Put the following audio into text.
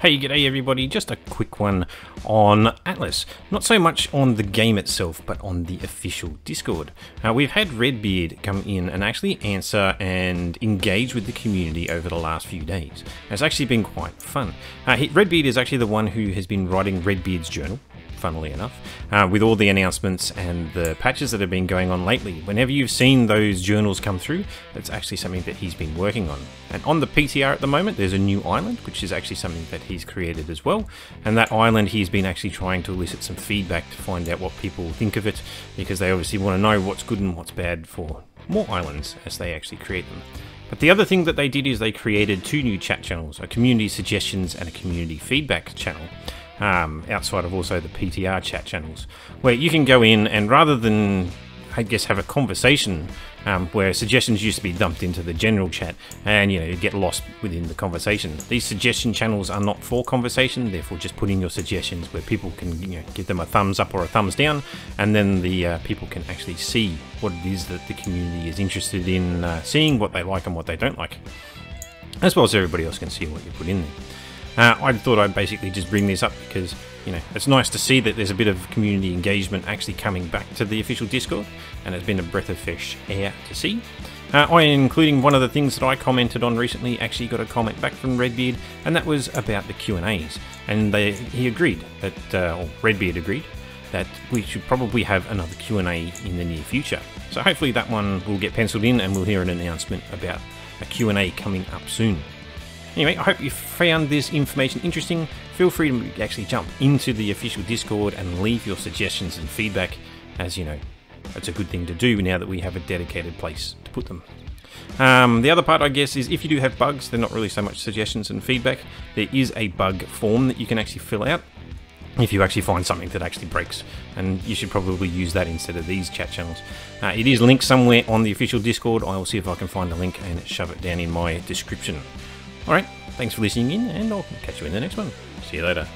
Hey, g'day everybody, just a quick one on Atlas. Not so much on the game itself, but on the official Discord. We've had Redbeard come in and actually answer and engage with the community over the last few days. It's actually been quite fun. Uh, Redbeard is actually the one who has been writing Redbeard's journal, funnily enough, uh, with all the announcements and the patches that have been going on lately. Whenever you've seen those journals come through, it's actually something that he's been working on. And on the PTR at the moment, there's a new island, which is actually something that he's created as well. And that island, he's been actually trying to elicit some feedback to find out what people think of it, because they obviously want to know what's good and what's bad for more islands as they actually create them. But the other thing that they did is they created two new chat channels, a community suggestions and a community feedback channel um, outside of also the PTR chat channels, where you can go in and rather than, I guess, have a conversation um, where suggestions used to be dumped into the general chat and you know you get lost within the conversation. These suggestion channels are not for conversation, therefore just put in your suggestions where people can you know, give them a thumbs up or a thumbs down, and then the uh, people can actually see what it is that the community is interested in uh, seeing, what they like and what they don't like, as well as everybody else can see what you put in there. Uh, I thought I'd basically just bring this up because you know it's nice to see that there's a bit of community engagement actually coming back to the official Discord, and it's been a breath of fresh air to see. Uh, I, including one of the things that I commented on recently, actually got a comment back from Redbeard, and that was about the Q and A's, and they, he agreed that, uh, or Redbeard agreed that we should probably have another Q and A in the near future. So hopefully that one will get penciled in, and we'll hear an announcement about a Q and A coming up soon. Anyway, I hope you found this information interesting. Feel free to actually jump into the official Discord and leave your suggestions and feedback, as you know, it's a good thing to do now that we have a dedicated place to put them. Um, the other part, I guess, is if you do have bugs, they're not really so much suggestions and feedback. There is a bug form that you can actually fill out if you actually find something that actually breaks, and you should probably use that instead of these chat channels. Uh, it is linked somewhere on the official Discord. I will see if I can find a link and shove it down in my description. Alright, thanks for listening in, and I'll catch you in the next one. See you later.